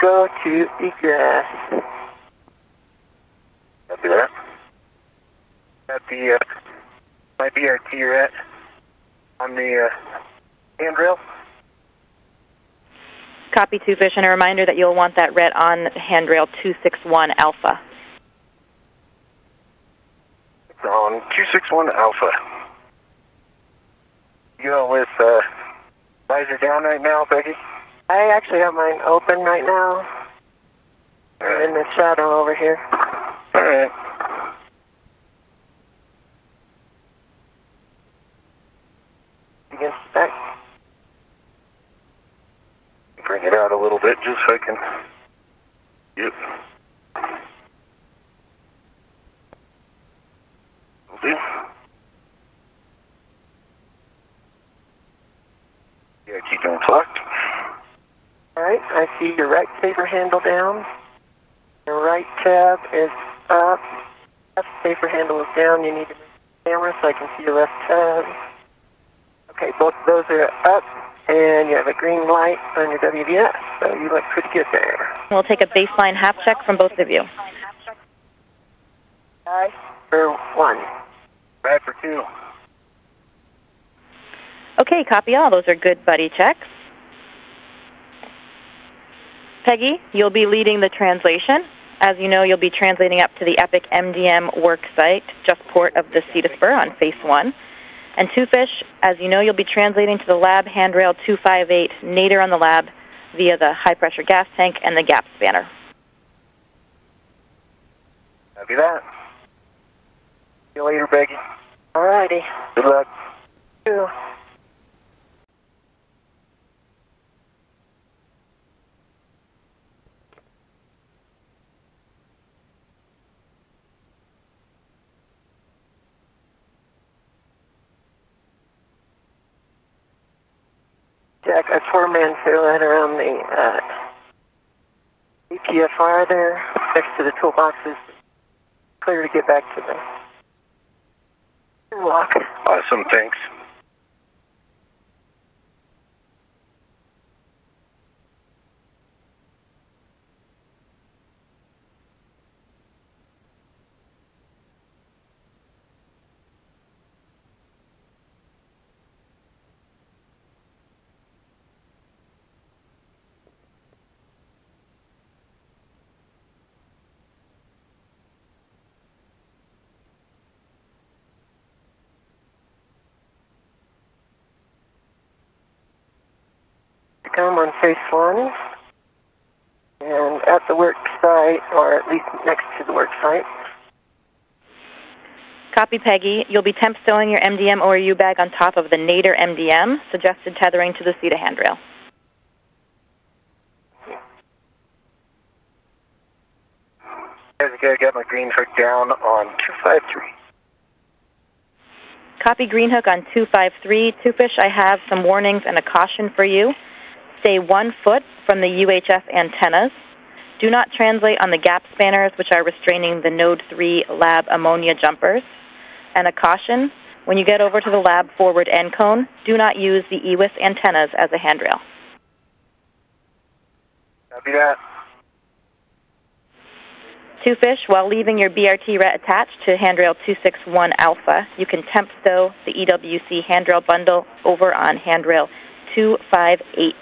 go to egress. Copy that. At the, uh, my BRT you're on the uh, handrail. Copy two fish, and a reminder that you'll want that red on handrail 261 Alpha. on 261 Alpha. You going with uh, visor down right now, Becky? I actually have mine open right now. I'm in the shadow over here. All right. Against back. Bring it out a little bit just so I can. Yep. Yeah, keep going locked. All right, I see your right safer handle down. Your right tab is up. Left safer handle is down. You need to move the camera so I can see your left tab. Okay, both of those are up, and you have a green light on your WVS, so you look pretty good there. We'll take a baseline half check from both of you. Five for one. Bad for two. Okay, copy all. Those are good buddy checks. Peggy, you'll be leading the translation. As you know, you'll be translating up to the Epic MDM work site, just port of the CETAs on Face 1. And Two Fish, as you know, you'll be translating to the lab handrail 258, nadir on the lab via the high pressure gas tank and the gap spanner. Copy that. See you later, Becky. All righty. Good luck. Two. Jack, a four-man silhouette around the uh, EPFR there, next to the toolboxes. Clear to get back to the lock. Awesome, thanks. Come on face one. And at the work site, or at least next to the work site. Copy, Peggy. You'll be temp stowing your MDM ORU bag on top of the nadir MDM, suggested tethering to the CETA handrail. Guys, I got my green hook down on 253. Copy green hook on 253. Two fish, I have some warnings and a caution for you. Stay one foot from the UHF antennas. Do not translate on the gap spanners, which are restraining the Node 3 lab ammonia jumpers. And a caution, when you get over to the lab forward end cone, do not use the EWIS antennas as a handrail. Copy that. Two fish, while leaving your BRT ret attached to handrail 261 alpha, you can temp stow the EWC handrail bundle over on handrail 258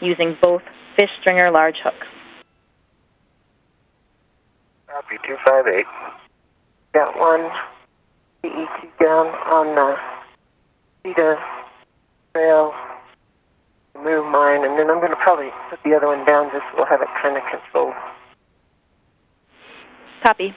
using both fish stringer large hooks. Copy 258. Got one DET down on the CETA trail. Move mine, and then I'm going to probably put the other one down just so we'll have it kind of controlled. Copy.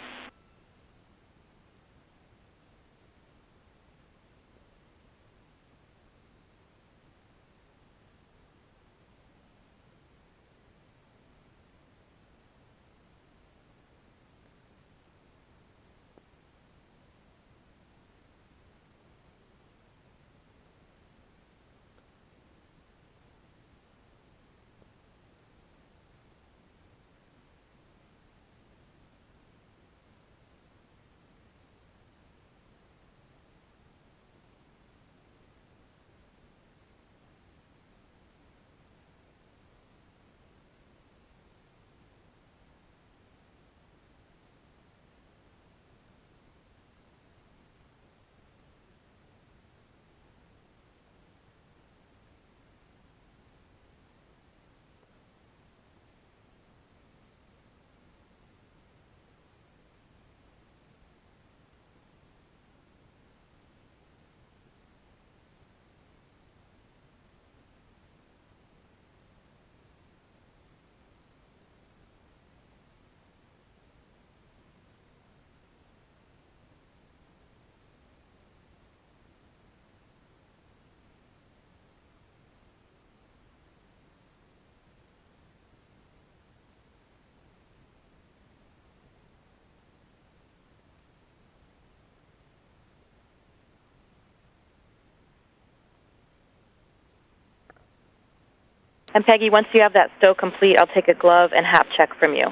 And Peggy, once you have that stow complete, I'll take a glove and hap check from you.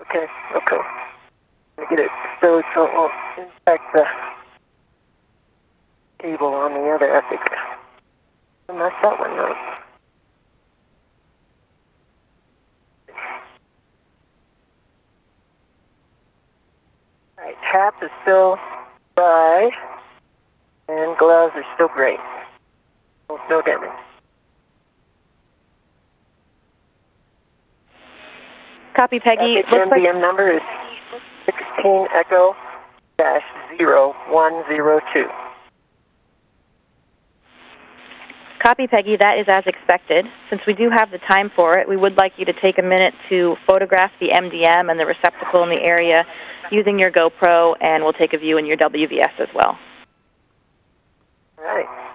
Okay, okay. Let me get it stowed so it won't impact the cable on the other epic. I messed that one up. Alright, hap is still dry, and gloves are still great. No damage. Copy, Peggy. Looks like MDM number is 16 Echo dash 0102. Copy, Peggy. That is as expected. Since we do have the time for it, we would like you to take a minute to photograph the MDM and the receptacle in the area using your GoPro, and we'll take a view in your WVS as well. Alright.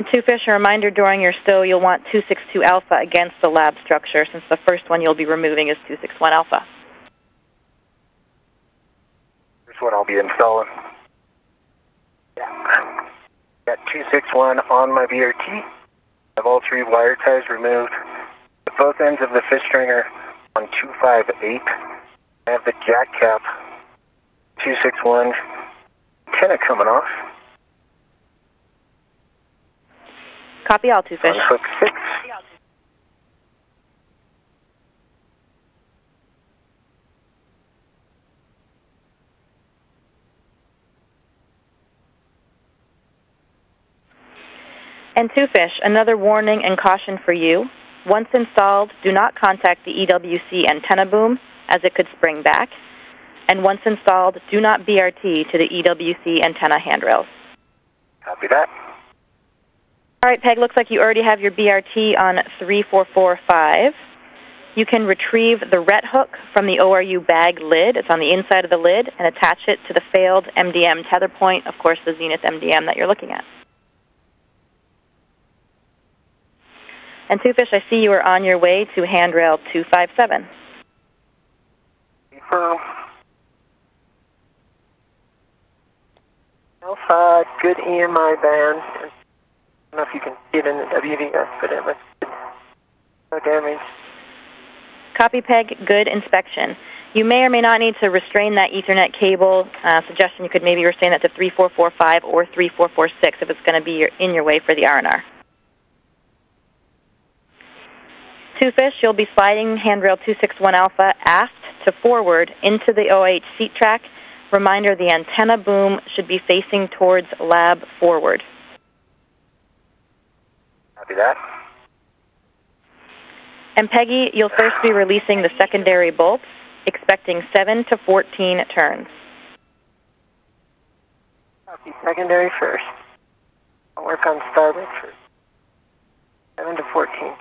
And two fish, a reminder during your stow, you'll want 262 alpha against the lab structure, since the first one you'll be removing is 261 alpha. Here's what I'll be installing. Yeah. Got 261 on my BRT. have all three wire ties removed. The both ends of the fish stringer on 258. I have the jack cap 261 antenna coming off Copy all, two fish. 6. And two fish, another warning and caution for you. Once installed, do not contact the EWC antenna boom as it could spring back. And once installed, do not BRT to the EWC antenna handrails. Copy that. All right, Peg, looks like you already have your BRT on 3445. You can retrieve the ret hook from the ORU bag lid. It's on the inside of the lid and attach it to the failed MDM tether point, of course, the Zenith MDM that you're looking at. And two fish, I see you are on your way to handrail 257. Confirm. Uh, Alpha, good EMI band. I don't know if you can see it in the WVS, but it. No damage. Copy peg, good inspection. You may or may not need to restrain that Ethernet cable. Uh, suggestion you could maybe restrain that to 3445 or 3446 if it's going to be in your way for the RNR. Two fish, you'll be sliding handrail 261 alpha aft to forward into the OH seat track. Reminder the antenna boom should be facing towards lab forward. Copy that. And Peggy, you'll first be releasing the secondary bolts, expecting 7 to 14 turns. Copy secondary first. I'll work on starboard first. 7 to 14.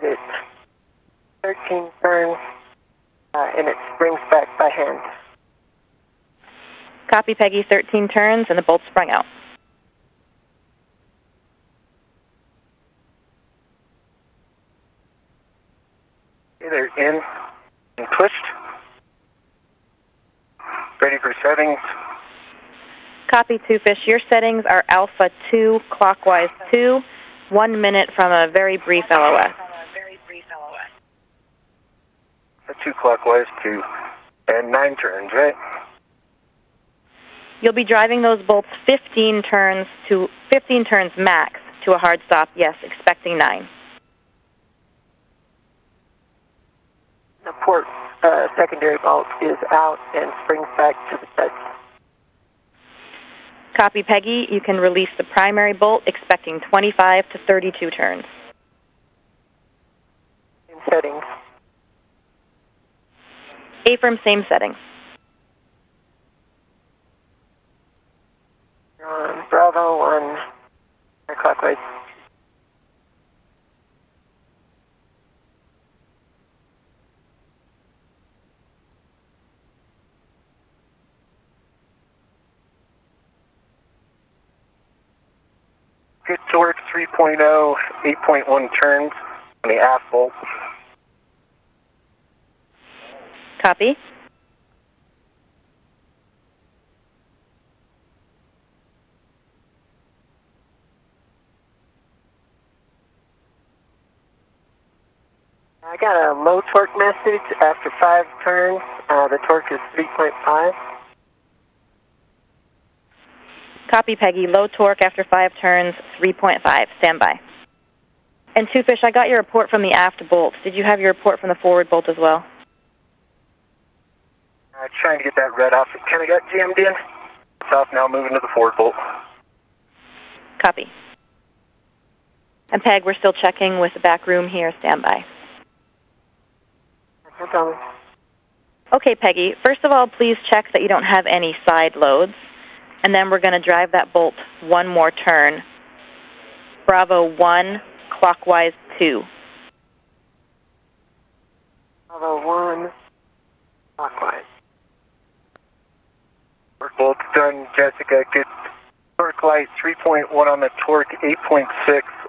It's 13 turns, and it springs back by hand. Copy Peggy, 13 turns, and the bolt sprung out. They're in and pushed. Ready for settings. Copy two fish. Your settings are alpha 2, clockwise 2, one minute from a very brief LOS. The two clockwise, two, and nine turns, right? You'll be driving those bolts 15 turns to 15 turns max to a hard stop, yes, expecting 9. The port uh, secondary bolt is out and springs back to the bed. Copy, Peggy. You can release the primary bolt, expecting 25 to 32 turns. In settings. Affirm, same setting. Um, on Bravo 1, clockwise. Good torque 3.0, 8.1 turns on the aft bolt. Copy. I got a low torque message after five turns. Uh, the torque is 3.5. Copy, Peggy. Low torque after 5 turns, 3.5. Stand by. And Two Fish, I got your report from the aft bolt. Did you have your report from the forward bolt as well? Uh, trying to get that red off. It kind of got jammed in. It's off now, moving to the forward bolt. Copy. And Peg, we're still checking with the back room here. Stand by. No problem. Okay, Peggy. First of all, please check that you don't have any side loads. And then we're going to drive that bolt one more turn. Bravo 1, clockwise 2. Bravo 1, clockwise. Bolt's done, Jessica. Good torque light 3.1 on the torque, 8.6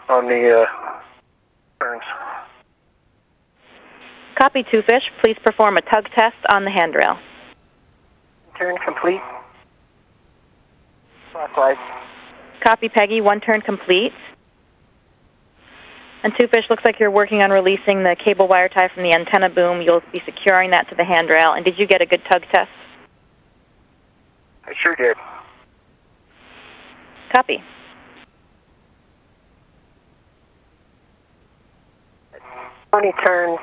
on the uh, turns. Copy, Two Fish. Please perform a tug test on the handrail. Turn complete. Clockwise. Copy, Peggy. One turn complete. And Two Fish, looks like you're working on releasing the cable wire tie from the antenna boom. You'll be securing that to the handrail. And did you get a good tug test? I sure did. Copy. Twenty turns,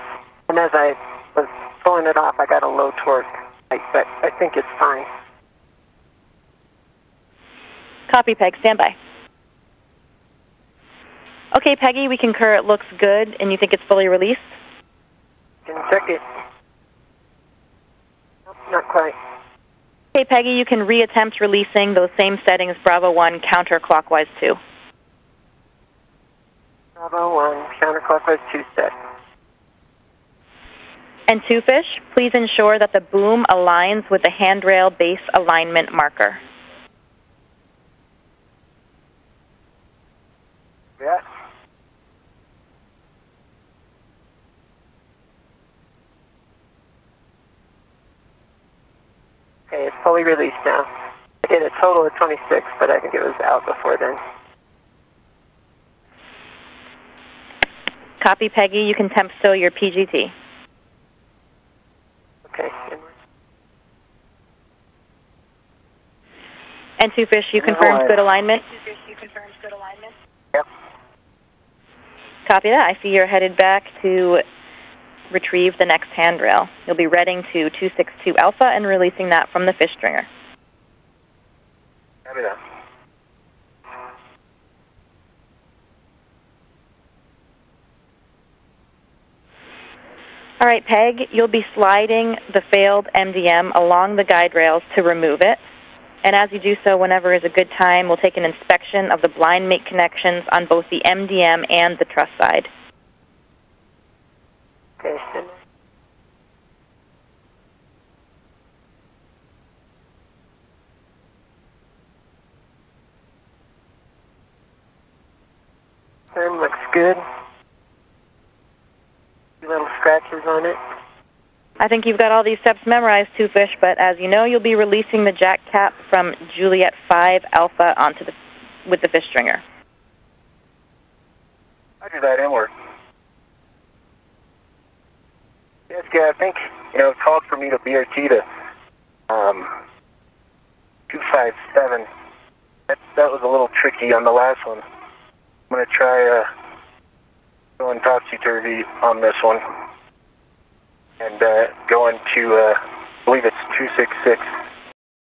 and as I was pulling it off, I got a low torque. I, but I think it's fine. Copy, Peg. Stand by. Okay, Peggy, we concur it looks good, and you think it's fully released? Can check it. Nope, not quite. Okay, Peggy, you can reattempt releasing those same settings, Bravo 1, counterclockwise 2. Bravo 1, counterclockwise 2 set. And Two Fish, please ensure that the boom aligns with the handrail base alignment marker. Yeah. Okay, it's fully released now. I did a total of 26, but I think it was out before then. Copy, Peggy. You can temp still your PGT. Okay. And Two Fish, you confirmed good alignment? Yep. Copy that. I see you're headed back to retrieve the next handrail. You'll be reading to 262 Alpha and releasing that from the fish stringer. Copy that. All right, Peg, you'll be sliding the failed MDM along the guide rails to remove it. And as you do so, whenever is a good time, we'll take an inspection of the blind mate connections on both the MDM and the truss side. Turn looks good. Few little scratches on it. I think you've got all these steps memorized, Two Fish, but as you know, you'll be releasing the jack cap from Juliet 5 Alpha onto the with the fish stringer. I do that inward. Jessica, I think, you know, it's called for me to BRT to um, 257. That, that was a little tricky on the last one. I'm to try uh, going topsy-turvy on this one. And uh, going to, uh, I believe it's 266